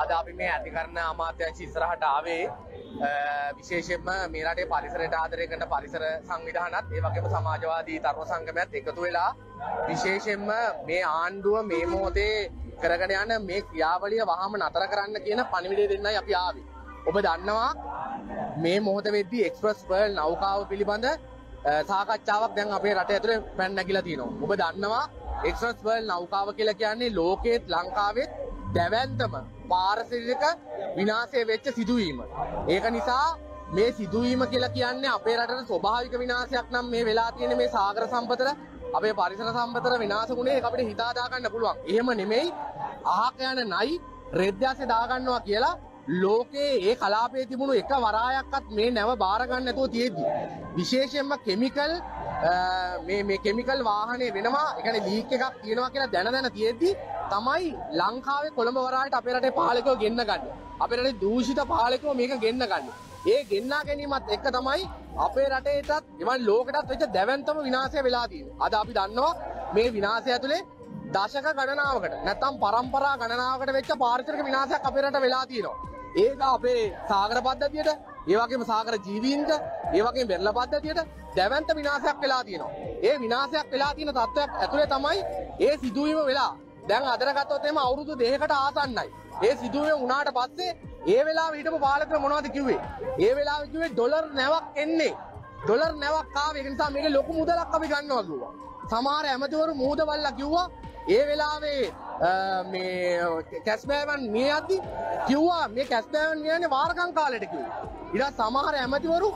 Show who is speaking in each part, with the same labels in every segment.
Speaker 1: අද අපි මේ ඇතිකරන අමාත්‍යංශ ඉස්සරහට ආවේ විශේෂයෙන්ම මේ රටේ පරිසරයට ආදරය කරන පරිසර සංවිධානත් ඒ වගේම සමාජවාදී තරුණ සංගමයත් එකතු වෙලා විශේෂයෙන්ම මේ ආණ්ඩුව මේ මොහොතේ කරගෙන යන මේ ක්‍රියාවලිය වහාම නතර කරන්න කියන පණිවිඩය දෙන්නයි අපි ආවේ. ඔබ දන්නවා මේ මොහොත වෙද්දී එක්ස්ප්‍රස් පර්ල් නෞකාව පිළිබඳ සාකච්ඡාවක් දැන් අපේ රට ඇතුලේ පැන නැගිලා තියෙනවා. ඔබ දන්නවා එක්ස්ප්‍රස් පර්ල් නෞකාව කියලා කියන්නේ ලෝකේත් ලංකාවෙත් දැවැන්තම පාරිසරික විනාශය වෙච්ච සිදුවීම. ඒක නිසා මේ සිදුවීම කියලා කියන්නේ අපේ රටට ස්වභාවික විනාශයක් නම් මේ වෙලා තියෙන මේ සාගර සම්පතට අපේ පරිසර සම්පතට විනාශ වුණේ ඒක අපිට හිතා දා ගන්න පුළුවන්. එහෙම නෙමෙයි අහක යන නයි රෙද්දාසේ දාගන්නවා කියලා ලෝකයේ ඒ කලාපයේ තිබුණු එක වරායක්වත් මේ නැව බාර ගන්න නැතුව තියෙද්දි විශේෂයෙන්ම කෙමිකල් මේ මේ කෙමිකල් වාහනේ වෙනවා ඒ කියන්නේ ලීක් එකක් තියෙනවා කියලා දැන දැන තියෙද්දි තමයි ලංකාවේ කොළඹ වරායට අපේ රටේ පාලකයෝ ගෙන්න ගන්න. අපේ රටේ දූෂිත පාලකයෝ මේක ගෙන්න ගන්න. ඒ ගෙන්නා ගැනීමත් එක්ක තමයි අපේ රටේටත් එවන් ලෝකෙටත් වෙච්ච දැවැන්තම විනාශය වෙලා තියෙන්නේ. අද අපි දන්නවා මේ විනාශය ඇතුලේ දශක ගණනාවකට නැත්තම් පරම්පරා ගණනාවකට වෙච්ච පාරිසරික විනාශයක් අපේ රට වෙලා තියෙනවා. ඒක අපේ සාගර පද්ධතියට, ඒ වගේම සාගර ජීවීන්ට, ඒ වගේම බෙරළ පද්ධතියට දැවැන්ත විනාශයක් වෙලා තියෙනවා. ඒ විනාශයක් වෙලා තියෙන තත්ත්වයක් ඇතුලේ තමයි ඒ සිදුවීම වෙලා. දැන් අදර ගත්තොත් එහම අවුරුදු දෙකකට ආසන්නයි. ඒ සිදුවීම වුණාට පස්සේ ඒ වෙලාව හිටපු පාලකර මොනවද කිව්වේ? ඒ වෙලාව කිව්වේ ඩොලර් නැවක් එන්නේ. ඩොලර් නැවක් ආවේ. ඒ නිසා මේක ලොකු මුදලක් අපි ගන්නවා කිව්වා. සමහර ඇමතිවරු මූද බල්ලා කිව්වා ඒ වෙලාවේ මේ කැස්බෑවන් මිය යද්දි කිව්වා මේ කැස්බෑවන් කියන්නේ වාරකම් කාලෙට කිව්වා. ඊට සමහර ඇමතිවරු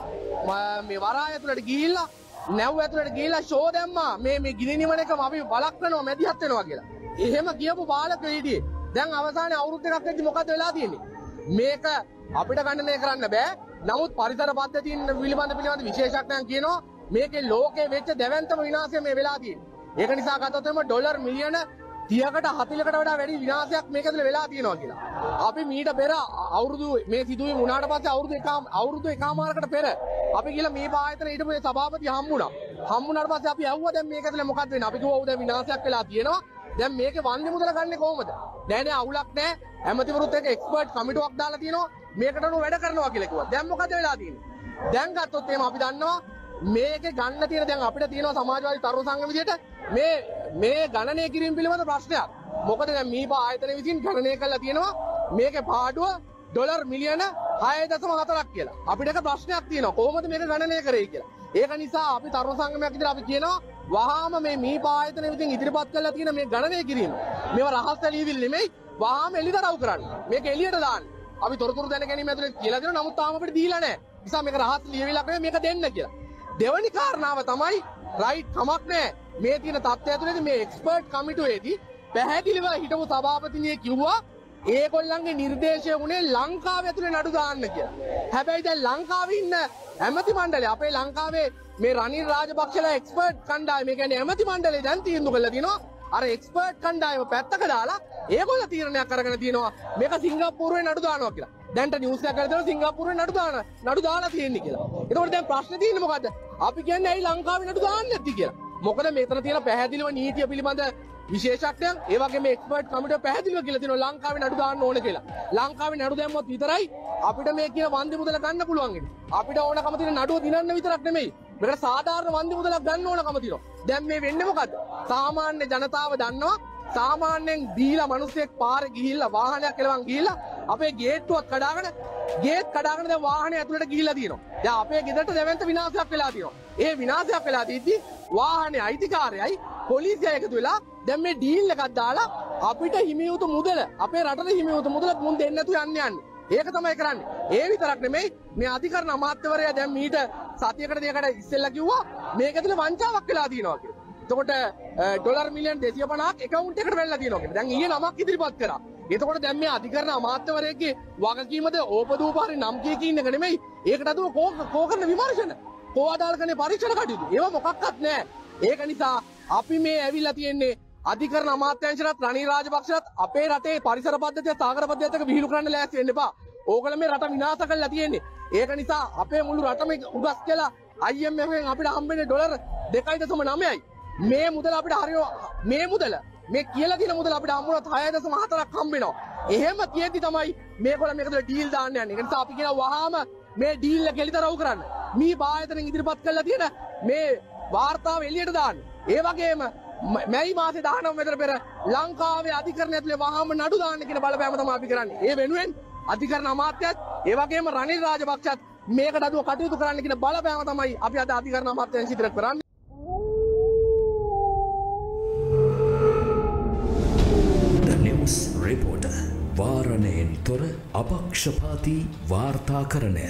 Speaker 1: මේ වරාය ඇතුළට ගිහිල්ලා නැව් ඇතුළට ගිහිල්ලා ෂෝ දැම්මා මේ මේ ගිනි නිවන එකම අපි බලක්වනවා මැදිහත් වෙනවා කියලා. එහෙම කියපු පාලකයෝ හිටියේ. දැන් අවසානයේ අවුරුදු එකක් වෙද්දි මොකද වෙලා තියෙන්නේ? මේක අපිට ගණනය කරන්න බෑ. නමුත් පරිසර පද්ධතීන් පිළිබඳ පිළිබඳ විශේෂඥයන් කියනවා මේකේ ලෝකේ වෙච්ච දැවැන්තම විනාශය මේ වෙලා තියෙන්නේ. ඒක නිසා ගත්තොත් එම ඩොලර් මිලියන 30කට 40කට වඩා වැඩි විනාශයක් මේක ඇතුලේ වෙලා තියෙනවා කියලා. අපි මීට පෙර අවුරුදු මේ සිදුවීම වුණාට පස්සේ අවුරුදු එකම අවුරුදු එකමාරකට පෙර අපි කියලා මේ පායතන හිටපු ඒ සභාපති හම්බුණා. හම්බුණාට පස්සේ අපි ඇහුවා දැන් මේක ඇතුලේ මොකක්ද වෙන්නේ? අපි කිව්වා දැන් විනාශයක් වෙලා තියෙනවා. දැන් මේකේ වන්දි මුදල ගන්නේ කොහොමද? නෑ නෑ අවුලක් නෑ. ඇමතිවරුත් එක්ක එක්ස්පර්ට් කමිටුවක් දාලා තියෙනවා. මේකට උණු වැඩ කරනවා කියලා කිව්වා. දැන් මොකද වෙලා තියෙන්නේ? දැන් ගත්තොත් එහෙම අපි දන්නවා මේකේ ගන්න තියෙන දැන් අපිට තියෙනවා සමාජවාදී තරුණ සංගම විදියට මේ මේ ගණනය කිරීම පිළිබඳ ප්‍රශ්නයක්. මොකද දැන් මීපා ආයතන විසින් ගණනය කරලා තියෙනවා මේකේ පාඩුව ඩොලර් මිලියන 6.4ක් කියලා. අපිට එක ප්‍රශ්නයක් තියෙනවා. කොහොමද මේක ගණනය කරේ කියලා. ඒක නිසා අපි තරුණ සංගමයක් විදිහට අපි කියනවා වහාම මේ මීපා ආයතන විසින් ඉදිරිපත් කරලා තියෙන මේ ගණනය කිරීම. මේව රහස් ලියවිල් නෙමෙයි වහාම එළිදරව් කරන්න. මේක එළියට දාන්න. අපි තොරතුරු දැන ගැනීම ඇතුලේ කියලා දෙනවා. නමුත් තාම අපිට දීලා නැහැ. නිසා මේක රහස් ලියවිලක් නෙමෙයි මේක දෙන්න කියලා. දෙවැනි කාරණාව තමයි රයිට් කමක් නෑ මේ තියෙන තත්ත්වය ඇතුළේදී මේ එක්ස්පර්ට් කමිටුවේදී පැහැදිලිව හිටපු සභාපතිනිය කිව්වා ඒගොල්ලන්ගේ නිර්දේශය වුණේ ලංකාව ඇතුළේ නඩු දාන්න කියලා. හැබැයි දැන් ලංකාවේ ඉන්න ඇමති මණ්ඩලය අපේ ලංකාවේ මේ රනිල් රාජපක්ෂලා එක්ස්පර්ට් කණ්ඩායම ඒ කියන්නේ ඇමති මණ්ඩලය දැන් තීන්දුව කළා දිනවා අර එක්ස්පර්ට් කණ්ඩායම පැත්තක දාලා ඒගොල්ලෝ තීරණයක් අරගෙන තියෙනවා මේක සිංගප්පූරුවේ නඩු දානවා කියලා. දැන්ට නිවස් එකක් කරලා තියෙනවා සිංගප්පූරුවේ නඩු දාන නඩු දාලා තියෙන්නේ කියලා. ඒකෝට දැන් ප්‍රශ්නේ තියෙන්නේ මොකද්ද? අපි කියන්නේ ඇයි ලංකාවේ නඩු දාන්නේ නැති කියලා. මොකද මෙතන තියෙන පැහැදිලිව නීතිය පිළිබඳ විශේෂඥයන් ඒ වගේම එක්ස්පර්ට් කමිටුව පැහැදිලිව කියලා තියෙනවා ලංකාවේ නඩු දාන්න ඕන කියලා. ලංකාවේ නඩු දැම්මොත් විතරයි අපිට මේ කියන වන්දි මුදල ගන්න පුළුවන් වෙන්නේ. අපිට ඕනකම තියෙන නඩුව දිනන්න විතරක් නෙමෙයි. මේකට සාධාරණ වන්දි මුදලක් ගන්න ඕනකම තියෙනවා. දැන් මේ වෙන්නේ මොකද්ද? සාමාන්‍ය ජනතාව දන්නවා සාමාන්‍යයෙන් දීලා මිනිස්සෙක් පාරේ ගිහිල්ලා වාහනයක් එලවන් ගිහිල්ලා අපේ ගේට්ටුවක් කඩාගෙන ගේට් කඩාගෙන දැන් වාහනේ ඇතුළට ගිහිල්ලා තියෙනවා. දැන් අපේ ගෙදරට දැවැන්ත විනාශයක් වෙලා තියෙනවා. ඒ විනාශයක් වෙලා තියෙද්දි වාහනේ අයිතිකාරයයි පොලිසිය එකතු වෙලා දැන් මේ ඩීල් එකක් දාලා අපිට හිමි යුතු මුදල අපේ රටට හිමි යුතු මුදල මුන් දෙන්න නැතුව යන්න යන්නේ. ඒක තමයි කරන්නේ. ඒ විතරක් නෙමෙයි මේ අධිකරණ අමාත්‍යවරයා දැන් මීට සතියකට දෙකකට ඉස්සෙල්ලා කිව්වා මේක ඇතුලේ වංචාවක් වෙලා තියෙනවා කියලා. එතකොට ඩොලර් මිලියන් 250ක් account එකට වැල්ලා තියෙනවා කියලා. දැන් ඊයේ නමක් ඉදිරිපත් කරා. එතකොට දැන් මේ අධිකරණ අමාත්‍යවරයෙක්ගේ වගකීමද ඕපදූපාරි නම් කිය කියන එක නෙමෙයි. ඒකට අදුව කෝ කෝ කරන විමර්ශන. කෝ අදාළ කරන පරීක්ෂණ කටයුතු. ඒවා මොකක්වත් නැහැ. ඒක නිසා අපි මේ ඇවිල්ලා තියෙන්නේ අධිකරණ අමාත්‍යංශරත් රනිල් රාජපක්ෂරත් අපේ රටේ පරිසර පද්ධතිය සාගර පද්ධතියත් එක්ක විහිළු කරන්න ලෑස්ති වෙන්න එපා. ඕගොල්ලෝ මේ රට විනාශ කරලා තියෙන්නේ. ඒක නිසා අපේ මුළු රටම උගස් කියලා IMF එකෙන් අපිට හම්බෙන්නේ ඩොලර් 2.9යි. මේ මුදල අපිට හරිය මේ මුදල මේ කියලා තියෙන මුදල අපිට හම්බුනොත් 6.4ක් හම්බ වෙනවා. එහෙම තියෙද්දි තමයි මේකොල මේකද ඩීල් දාන්න යන්නේ. ඒ නිසා අපි කියන වහාම මේ ඩීල් එක එළිතරව් කරන්න. මේ බායතනෙන් ඉදිරිපත් කරලා තියෙන මේ වාර්තාව එළියට දාන්න. ඒ වගේම ම- මැයි මාසේ 19 වෙනිදා පෙර ලංකාවේ අධිකරණ ඇතුලේ වහාම නඩු දාන්න කියන බලපෑම තමයි අපි කරන්නේ. ඒ වෙනුවෙන් අධිකරණ අමාත්‍යත් ඒ වගේම රනිල් රාජපක්ෂත් මේකට අදුව කටයුතු කරන්න කියන බලපෑම තමයි අපි අද අධිකරණ අමාත්‍යංශ ඉදිරියට කරන්නේ.
Speaker 2: The News Reporter වාරණයෙන් තොර අපක්ෂපාති වාර්තාකරණය